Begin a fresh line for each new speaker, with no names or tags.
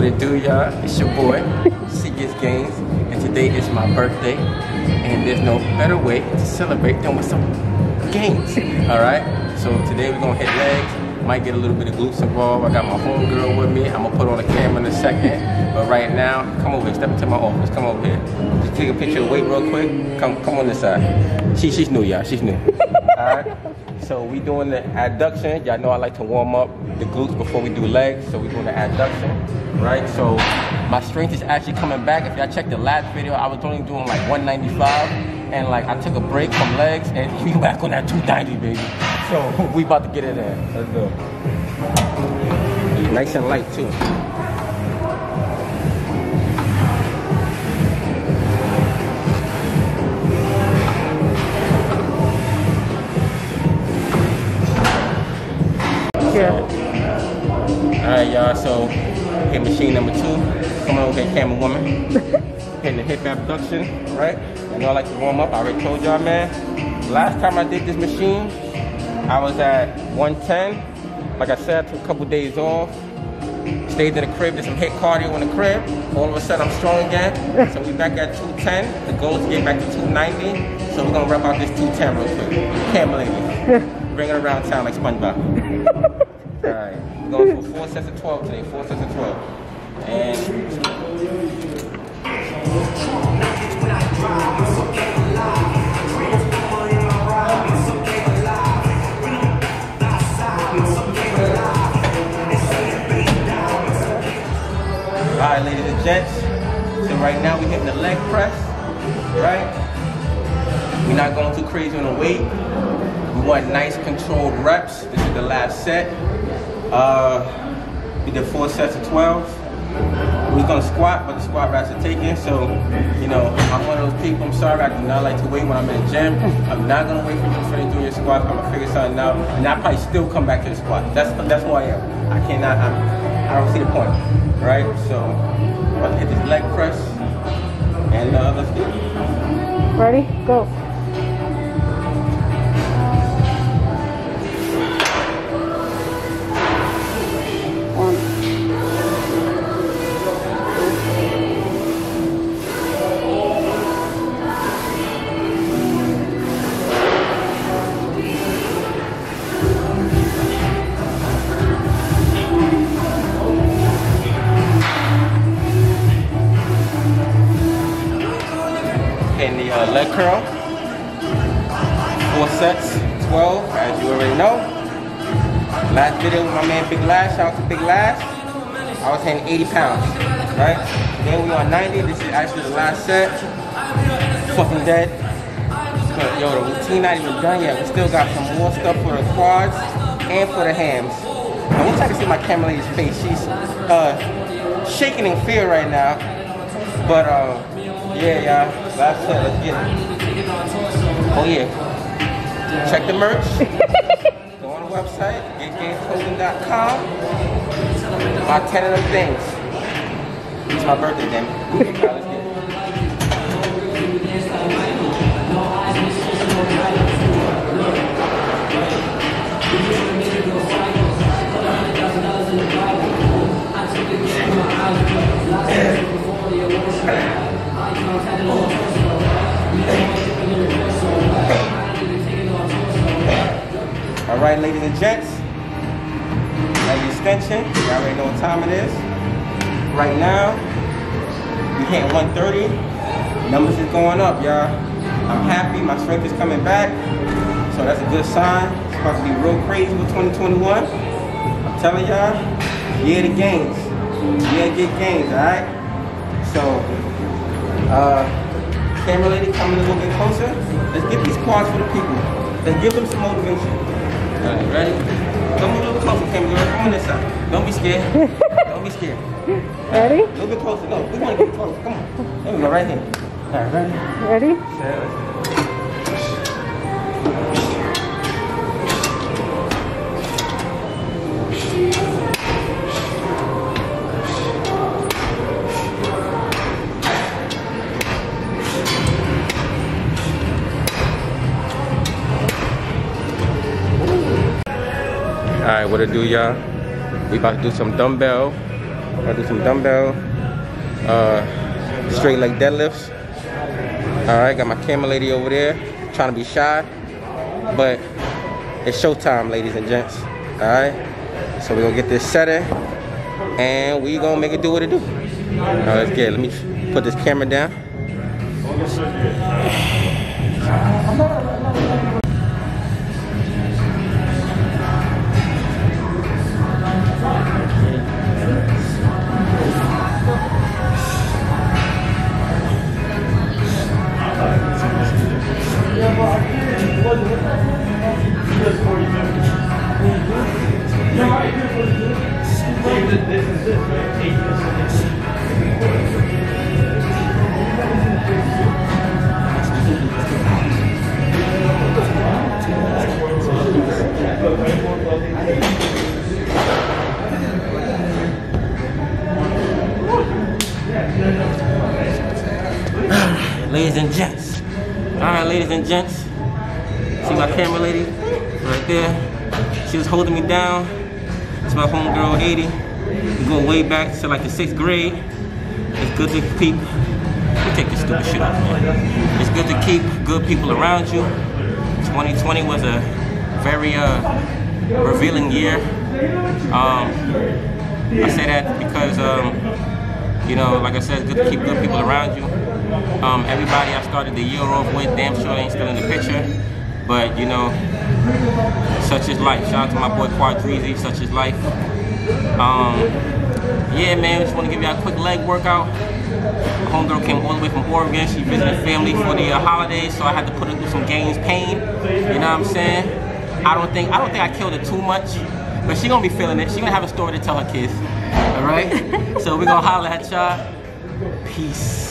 What it do, y'all? It's your boy, Seagate Games, and today is my birthday, and there's no better way to celebrate than with some games. All right. So today we're gonna hit legs. Might get a little bit of glutes involved. I got my homegirl with me. I'm gonna put on the camera in a second. But right now, come over here. Step into my office. Come over here. Just take a picture of weight real quick. Come, come on this side. She, she's new, y'all. She's new. All right. So we doing the adduction. Y'all know I like to warm up the glutes before we do legs. So we doing the adduction, right? So my strength is actually coming back. If y'all check the last video, I was only doing like 195, and like I took a break from legs, and we back on that 290, baby. So we about to get it in. Let's go. Nice and light too.
Yeah.
All right, y'all. So hit machine number two. Come on, okay, camera woman. Hitting the hip abduction, right? And I like to warm up. I already told y'all, man. Last time I did this machine, I was at 110. Like I said, I took a couple days off. Stayed in the crib, did some hit cardio in the crib. All of a sudden, I'm strong again. So we back at 210. The goal is to get back to 290. So we're gonna rep out this 210 real quick. Camera lady. Bring it around town like SpongeBob. All right, we're going for four sets of 12 today. Four sets of 12. And All right, ladies and gents. So right now we're hitting the leg press, right? We're not going too crazy on the weight. We want nice controlled reps. This is the last set. Uh, we did four sets of 12. We're gonna squat, but the squat racks are taken. So, you know, I'm one of those people. I'm sorry, I do not like to wait when I'm in the gym. I'm not gonna wait for you to finish your squat. I'm gonna figure something out, and I probably still come back to the squat. That's that's who I am. I cannot. I'm, I don't see the point, right? So, let's hit this leg press, and uh, let's do it.
Ready? Go.
Leg curl. Four sets, 12, as you already know. Last video with my man Big Lash, shout out to Big Lash. I was hitting 80 pounds, right? Then we on 90, this is actually the last set. Fucking dead. But yo, the routine not even done yet. We still got some more stuff for the quads and for the hams. I wish I could see my camera lady's face. She's uh, shaking in fear right now. But uh, yeah, y'all. Last set, let's get it. Oh yeah. Check the merch. Go on the website, getgamesclothing.com. Buy 10 of them things. It's my birthday, damn it. Okay, y'all, let's get it. All right, ladies and gents. Leg extension. You already know what time it is. Right now, we hit 130. Numbers is going up, y'all. I'm happy. My strength is coming back. So that's a good sign. It's about to be real crazy with 2021. I'm telling y'all, yeah, the gains. Yeah, get gains, all right? So, uh, camera lady coming a little bit closer. Let's get these cards for the people. Let's give them some motivation. All right, ready? Come a little closer, camera lady. Come on this side. Don't be scared. Don't be scared.
Ready?
A little bit closer. No, we want to get close. Come on. There we go, right here. All right, ready?
Ready?
All right, what to do, y'all? We about to do some dumbbell I'll do some dumbbell, uh, straight leg deadlifts. All right, got my camera lady over there, trying to be shy, but it's showtime, ladies and gents. All right, so we're gonna get this setting, and we gonna make it do what it do. All right, let's get it. Let me put this camera down. Gents. All right, ladies and gents. See my camera lady right there. She was holding me down. It's my homegirl 80. We go way back to like the sixth grade. It's good to keep. Take this stupid shit off, man. It's good to keep good people around you. 2020 was a very uh, revealing year. Um, I say that because, um, you know, like I said, it's good to keep good people around you. Um, everybody I started the year off with, damn sure ain't still in the picture. But, you know, such is life. Shout out to my boy Quadreezy, such is life. Um, yeah, man, just want to give y'all a quick leg workout. Homegirl came all the way from Oregon. She visited family for the uh, holidays, so I had to put her through some gains pain. You know what I'm saying? I don't think I don't think I killed her too much, but she gonna be feeling it. She gonna have a story to tell her kids. All right. so we gonna holler at y'all. Peace.